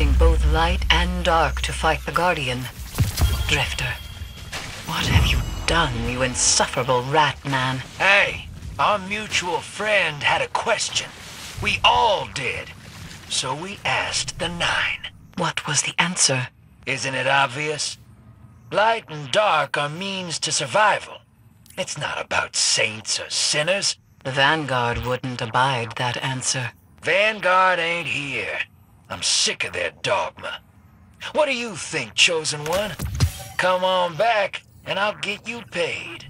and dark to fight the Guardian. Drifter, what have you done, you insufferable rat man? Hey, our mutual friend had a question. We all did. So we asked the Nine. What was the answer? Isn't it obvious? Light and dark are means to survival. It's not about saints or sinners. The Vanguard wouldn't abide that answer. Vanguard ain't here. I'm sick of their dogma. What do you think, Chosen One? Come on back, and I'll get you paid.